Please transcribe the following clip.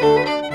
Música